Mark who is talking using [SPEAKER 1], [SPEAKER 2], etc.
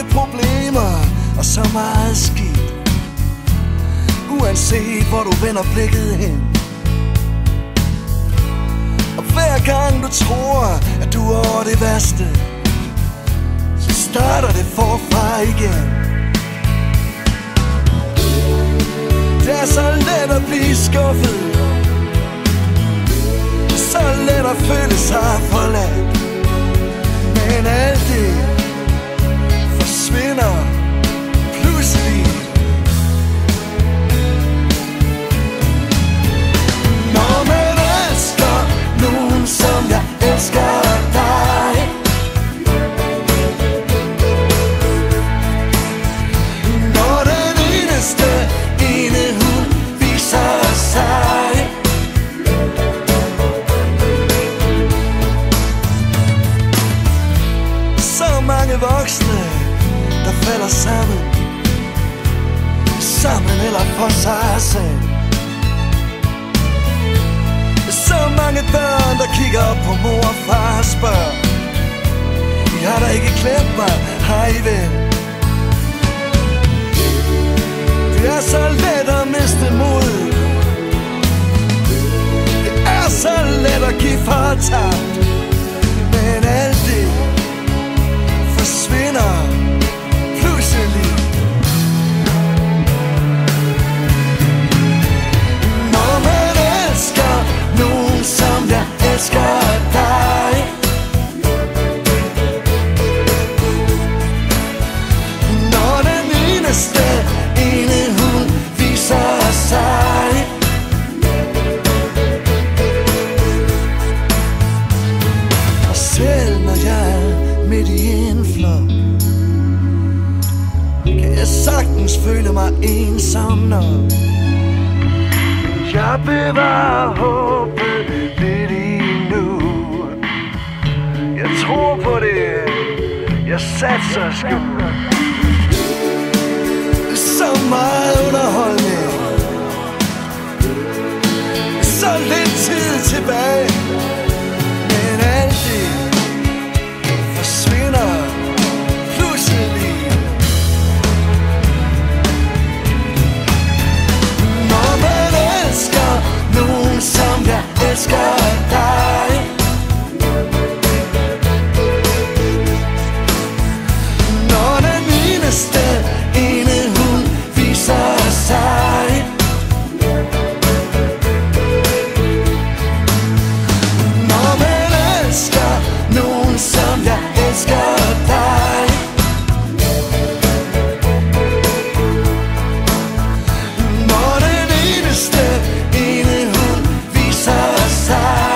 [SPEAKER 1] mange problemer og så meget skidt. Uanset hvor du vender blikket hen. Og hver gang du tror, at du er over det værste Så starter det forfra igen. Det er så let at blive skuffet. Så let at føle sig forladt. Så mange voksne, der falder sammen. Sammen eller for sig selv. Så mange børn, der kigger op på mor og far og spørger I har da ikke klemt mig, har I vel? Det er så let at miste mod. Det er så let at give for tabt en flok Kan jeg sagtens føle mig ensom nok Jeg bevarer håbet lidt endnu Jeg tror på det. Jeg satser sgu Så meget underholdning. passar.